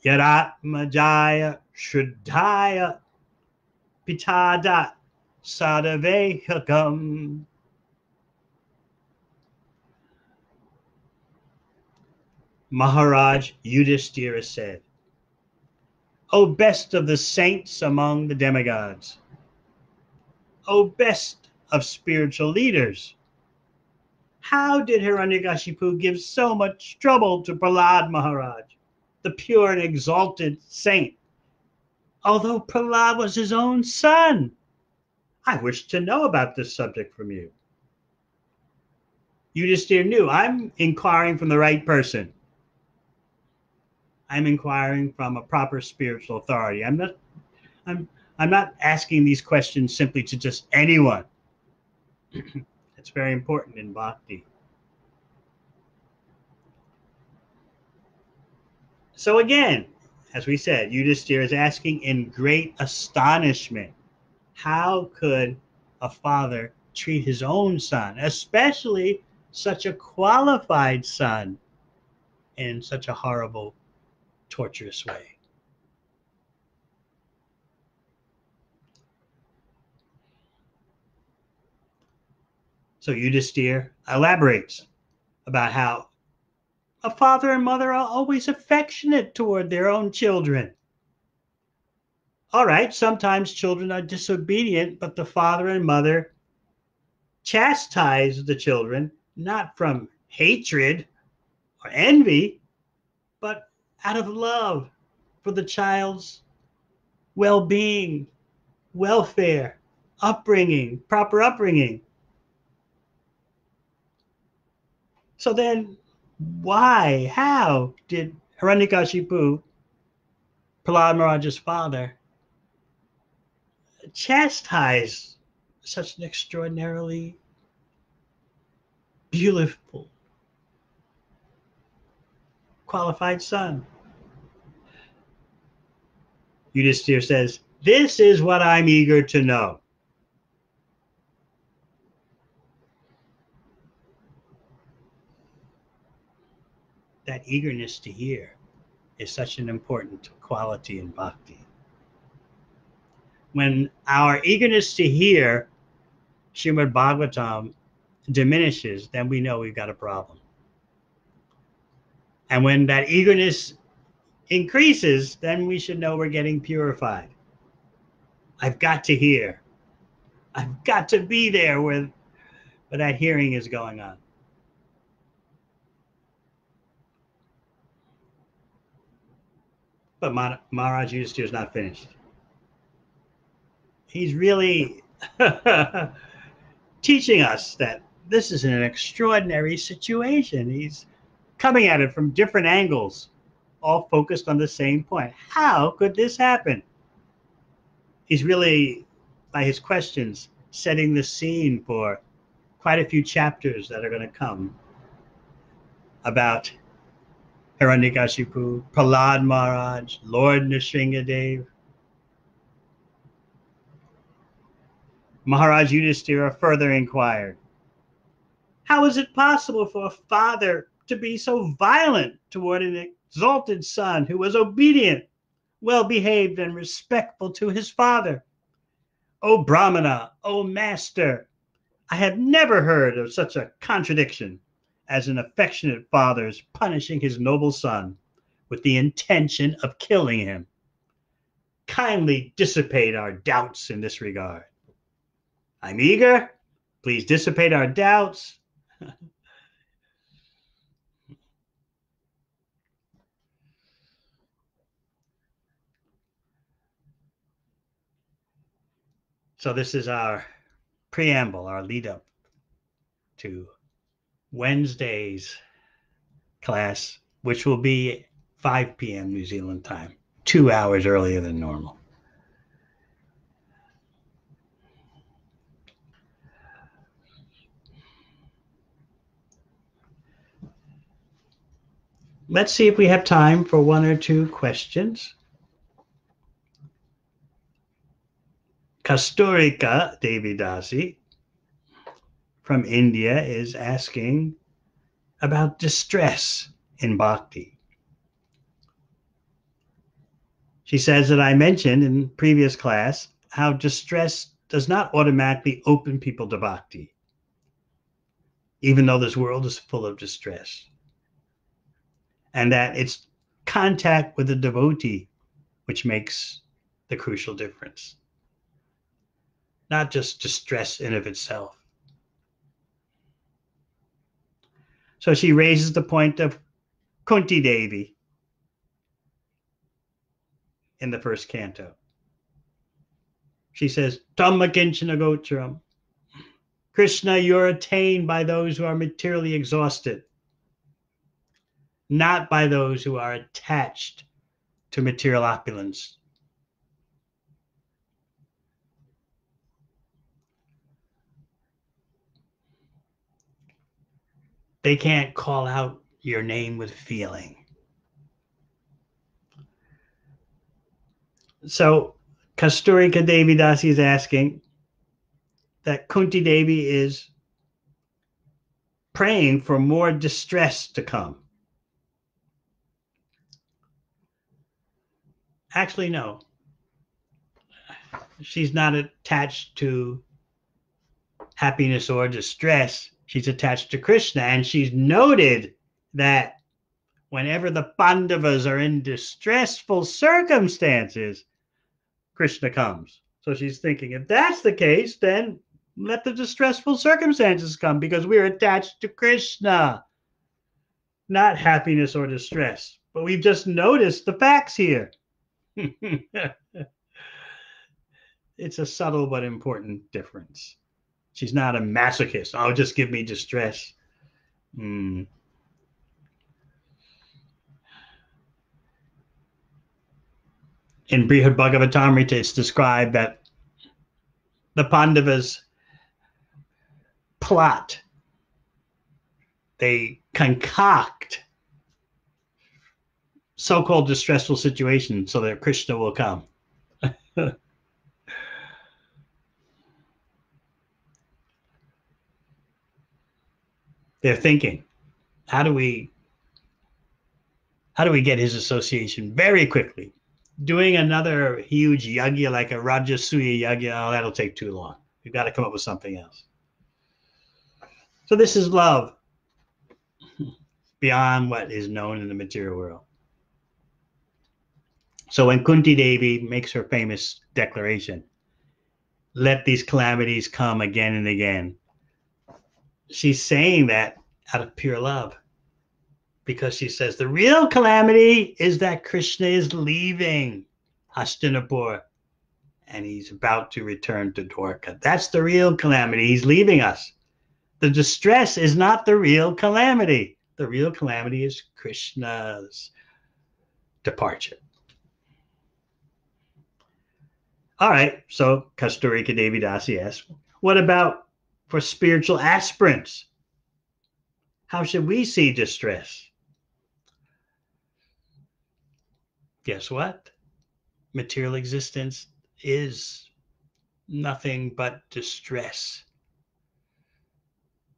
Yaratmajaya Shraddhaya Pitada Sadavehakam Maharaj Yudhisthira said, O best of the saints among the demigods, O best of spiritual leaders. How did Hiranyakashipu give so much trouble to Prahlad Maharaj, the pure and exalted saint, although Prahlad was his own son? I wish to know about this subject from you. Yudhisthira knew I'm inquiring from the right person. I'm inquiring from a proper spiritual authority. I'm not I'm I'm not asking these questions simply to just anyone. (clears throat) it's very important in bhakti. So again, as we said, Yudhisthira is asking in great astonishment, how could a father treat his own son, especially such a qualified son, in such a horrible, torturous way? So Yudhisthira elaborates about how a father and mother are always affectionate toward their own children. All right, sometimes children are disobedient, but the father and mother chastise the children not from hatred or envy, but out of love for the child's well being, welfare, upbringing, proper upbringing. So then why, how did Hiranyakashipu, Prahlad Maharaj's father, chastise such an extraordinarily beautiful, qualified son? Yudhisthira says, This is what I'm eager to know. That eagerness to hear is such an important quality in bhakti. When our eagerness to hear Srimad Bhagavatam diminishes, then we know we've got a problem. And when that eagerness increases, then we should know we're getting purified. I've got to hear. I've got to be there where, where that hearing is going on. But Maharaj Yudhisthira is not finished. He's really (laughs) teaching us that this is an extraordinary situation. He's coming at it from different angles, all focused on the same point. How could this happen? He's really, by his questions, setting the scene for quite a few chapters that are going to come about Hiranyakashipu, Prahlad Maharaj, Lord Nrsingadev. Maharaj Yudhisthira further inquired, How is it possible for a father to be so violent toward an exalted son who was obedient, well behaved, and respectful to his father? O Brahmana, O Master, I have never heard of such a contradiction as an affectionate father is punishing his noble son with the intention of killing him. Kindly dissipate our doubts in this regard. I'm eager. Please dissipate our doubts. (laughs) so, this is our preamble, our lead up to Wednesday's class, which will be 5 p.m. New Zealand time, two hours earlier than normal. Let's see if we have time for one or two questions. Kasturika Devidasi from India is asking about distress in bhakti. She says that I mentioned in previous class how distress does not automatically open people to bhakti, even though this world is full of distress. And that it's contact with the devotee which makes the crucial difference, not just distress in of itself. So she raises the point of Kunti Devi in the first canto. She says, Tammakinchana Gotram. Krishna, you're attained by those who are materially exhausted, not by those who are attached to material opulence. They can't call out your name with feeling. So Kasturika Devi Dasi is asking that Kunti Devi is praying for more distress to come. Actually, no. She's not attached to happiness or distress. She's attached to Krishna, and she's noted that whenever the Pandavas are in distressful circumstances, Krishna comes. So she's thinking, if that's the case, then let the distressful circumstances come because we're attached to Krishna, not happiness or distress. But we've just noticed the facts here. (laughs) it's a subtle but important difference. She's not a masochist. Oh, just give me distress. Mm. In Brihad Bhagavatamrita, it's described that the Pandavas plot, they concoct so called distressful situations so that Krishna will come. (laughs) They're thinking, how do we how do we get his association very quickly? Doing another huge yagya like a Rajasuya yagya, oh, that'll take too long. We've got to come up with something else. So this is love beyond what is known in the material world. So when Kunti Devi makes her famous declaration, let these calamities come again and again, she's saying that out of pure love because she says the real calamity is that Krishna is leaving Hastinapur and he's about to return to Dwarka. That's the real calamity. He's leaving us. The distress is not the real calamity. The real calamity is Krishna's departure. All right, so Kasturika Devi Dasi asks, what about for spiritual aspirants? How should we see distress? Guess what? Material existence is nothing but distress.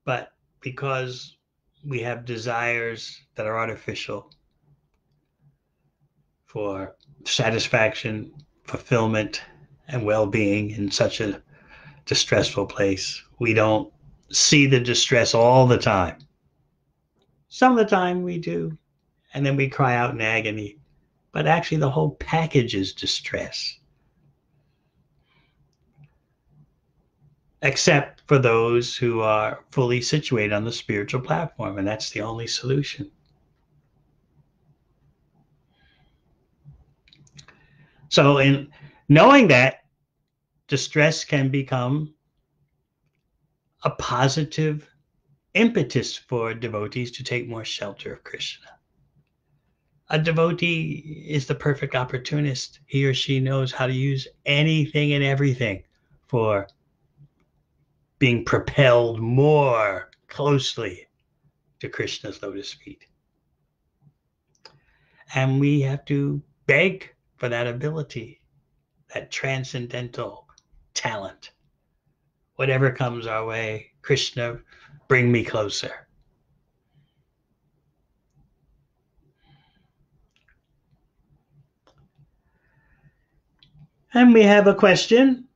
But because we have desires that are artificial for satisfaction, fulfillment, and well being in such a distressful place, we don't see the distress all the time. Some of the time we do, and then we cry out in agony. But actually, the whole package is distress. except for those who are fully situated on the spiritual platform, and that's the only solution. So, in knowing that, distress can become a positive impetus for devotees to take more shelter of Krishna. A devotee is the perfect opportunist. He or she knows how to use anything and everything for being propelled more closely to Krishna's lotus feet. And we have to beg for that ability, that transcendental talent. Whatever comes our way, Krishna, bring me closer. And we have a question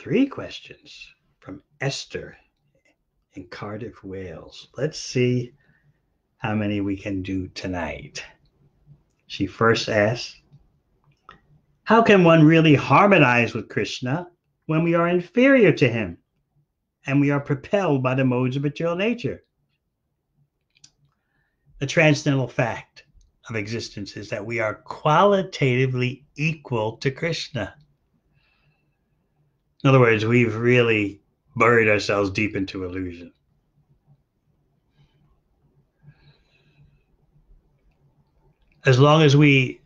three questions from Esther in Cardiff, Wales. Let's see how many we can do tonight. She first asks, How can one really harmonize with Krishna when we are inferior to him and we are propelled by the modes of material nature? The transcendental fact of existence is that we are qualitatively equal to Krishna. In other words, we've really buried ourselves deep into illusion. As long as we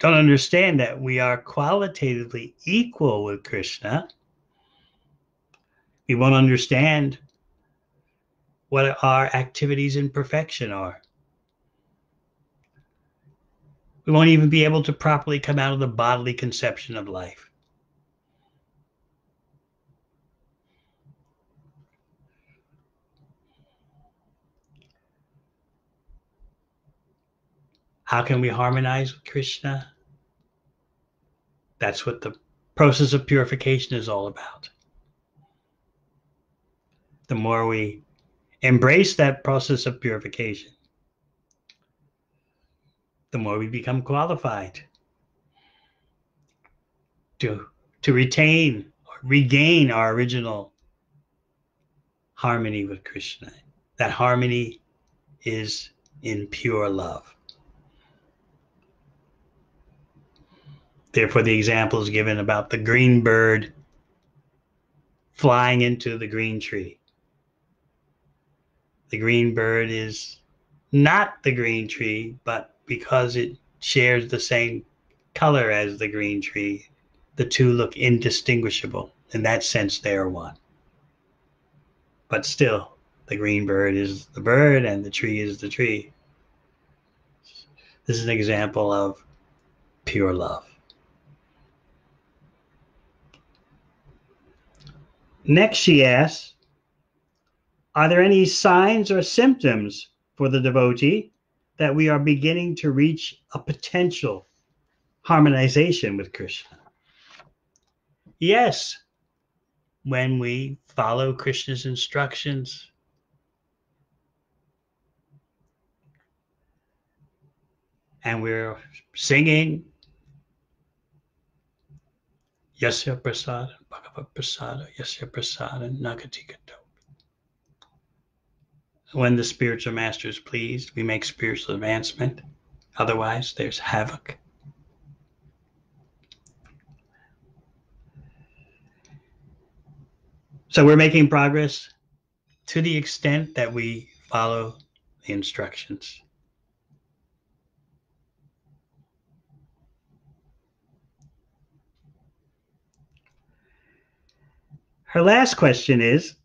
don't understand that we are qualitatively equal with Krishna, we won't understand what our activities in perfection are. We won't even be able to properly come out of the bodily conception of life. How can we harmonize with Krishna? That's what the process of purification is all about. The more we embrace that process of purification, the more we become qualified to, to retain or regain our original harmony with Krishna. That harmony is in pure love. Therefore, the example is given about the green bird flying into the green tree. The green bird is not the green tree, but because it shares the same color as the green tree, the two look indistinguishable. In that sense, they are one. But still, the green bird is the bird and the tree is the tree. This is an example of pure love. Next, she asks Are there any signs or symptoms for the devotee that we are beginning to reach a potential harmonization with Krishna? Yes, when we follow Krishna's instructions. And we're singing Yasya Prasada, Bhagavad Prasada, Yasya Prasada, Nagatikato. When the spiritual master is pleased, we make spiritual advancement. Otherwise, there's havoc. So we're making progress to the extent that we follow the instructions. Her last question is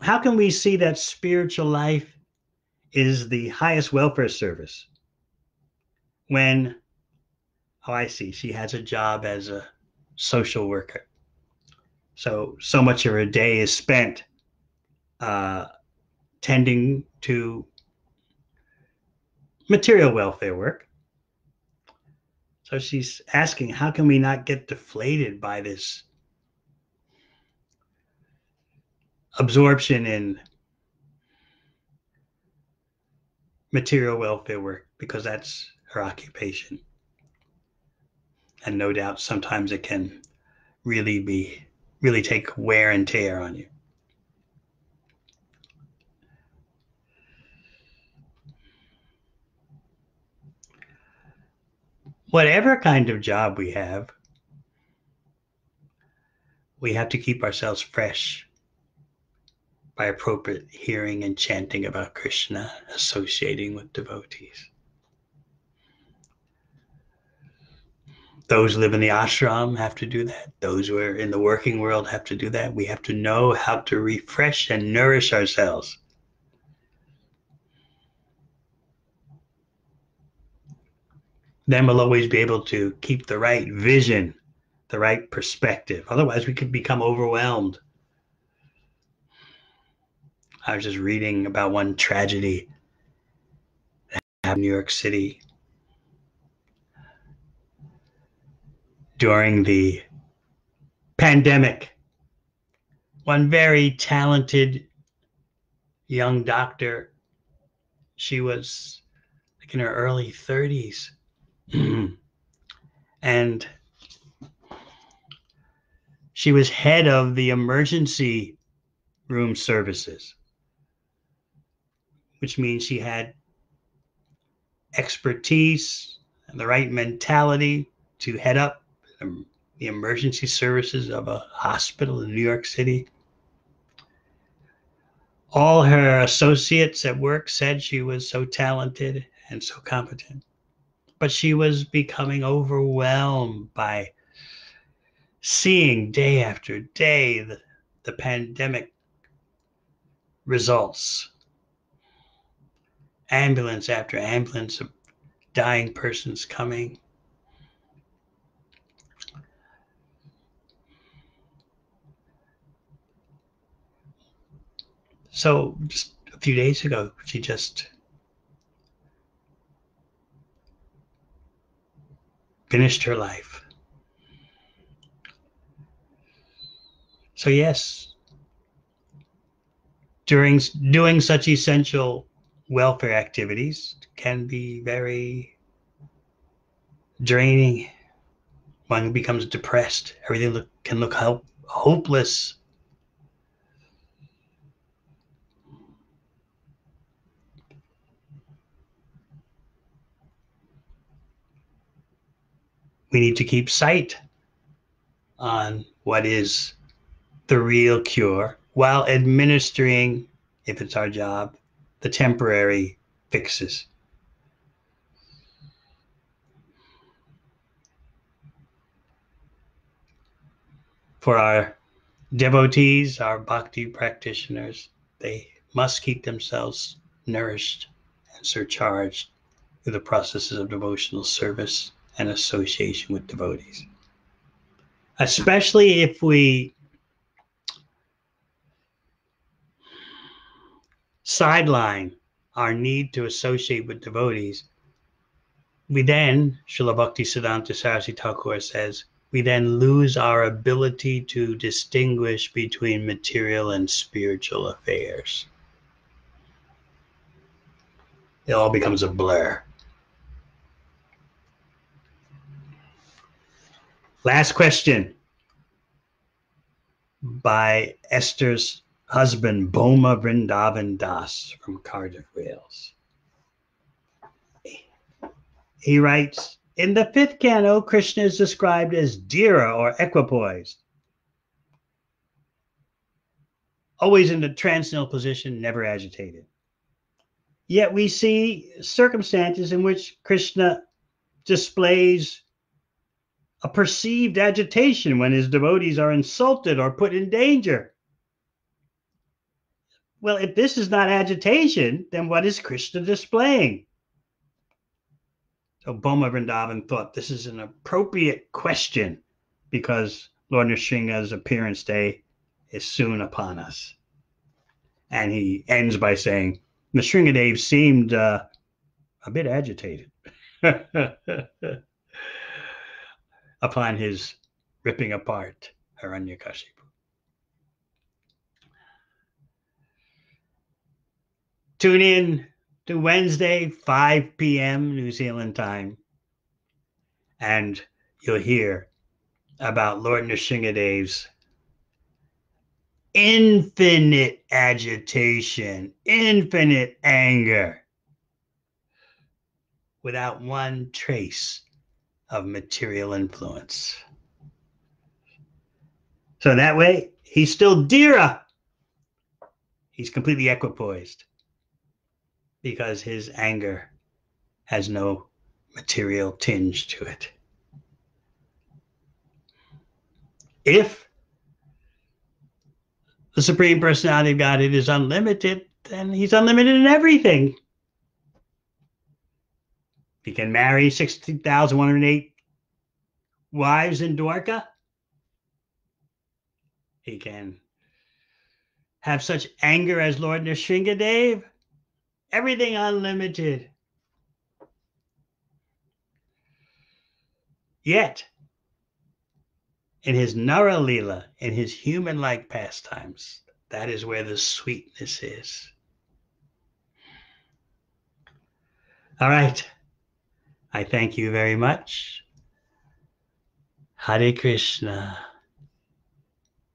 How can we see that spiritual life is the highest welfare service when, oh, I see, she has a job as a social worker? So, so much of her day is spent uh, tending to material welfare work. So she's asking, how can we not get deflated by this absorption in material welfare work because that's her occupation. And no doubt sometimes it can really be, really take wear and tear on you. Whatever kind of job we have, we have to keep ourselves fresh by appropriate hearing and chanting about Krishna, associating with devotees. Those who live in the ashram have to do that. Those who are in the working world have to do that. We have to know how to refresh and nourish ourselves. Then we'll always be able to keep the right vision, the right perspective. Otherwise, we could become overwhelmed I was just reading about one tragedy that happened in New York City during the pandemic. One very talented young doctor, she was like in her early 30s. (clears throat) and she was head of the emergency room services which means she had expertise and the right mentality to head up the emergency services of a hospital in New York City. All her associates at work said she was so talented and so competent, but she was becoming overwhelmed by seeing day after day the, the pandemic results ambulance after ambulance of dying person's coming. So just a few days ago, she just finished her life. So yes, during doing such essential welfare activities can be very draining. One becomes depressed. Everything look, can look hope, hopeless. We need to keep sight on what is the real cure while administering, if it's our job, the temporary fixes. For our devotees, our bhakti practitioners, they must keep themselves nourished and surcharged through the processes of devotional service and association with devotees. Especially if we sideline our need to associate with devotees, we then, Srila Bhakti Siddhanta Saraswati Thakur says, we then lose our ability to distinguish between material and spiritual affairs. It all becomes a blur. Last question by Esther's husband Boma Vrindavan Das from Cardiff, Wales. He writes In the fifth canto, Krishna is described as dhira or equipoised, always in the transcendental position, never agitated. Yet we see circumstances in which Krishna displays a perceived agitation when his devotees are insulted or put in danger. Well, if this is not agitation, then what is Krishna displaying? So Boma Vrindavan thought this is an appropriate question because Lord Nrsinga's appearance day is soon upon us. And he ends by saying, Nrsingadev seemed uh, a bit agitated (laughs) upon his ripping apart Hiranyakashipu. Tune in to Wednesday, 5 p.m. New Zealand time, and you'll hear about Lord Nrsingadev's infinite agitation, infinite anger, without one trace of material influence. So in that way, he's still Dhira. He's completely equipoised because his anger has no material tinge to it. If the Supreme Personality of Godhead is unlimited, then he's unlimited in everything. He can marry 60,108 wives in Dwarka. He can have such anger as Lord Nrsingadev everything unlimited. Yet, in his Nara Leela, in his human like pastimes, that is where the sweetness is. All right. I thank you very much. Hare Krishna.